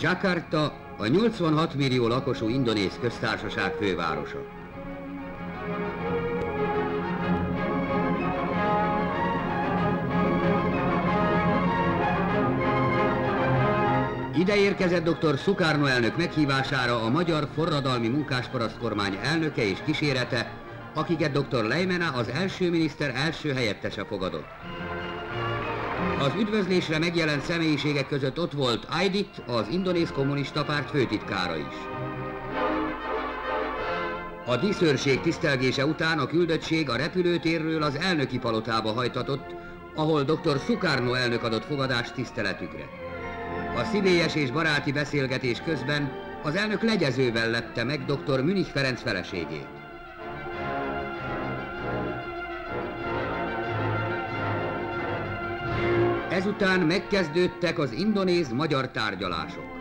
Jakarta a 86 millió lakosú indonéz köztársaság fővárosa. Ide érkezett dr. Szukárno elnök meghívására a Magyar Forradalmi Munkásparaszt elnöke és kísérete, akiket dr. Leimena az első miniszter első helyettese fogadott. Az üdvözlésre megjelent személyiségek között ott volt Aidit, az indonéz kommunista párt főtitkára is. A díszőrség tisztelgése után a küldöttség a repülőtérről az elnöki palotába hajtatott, ahol dr. Sukarno elnök adott fogadást tiszteletükre. A szívélyes és baráti beszélgetés közben az elnök legyezővel lepte meg dr. Münich Ferenc feleségét. Ezután megkezdődtek az indonéz-magyar tárgyalások.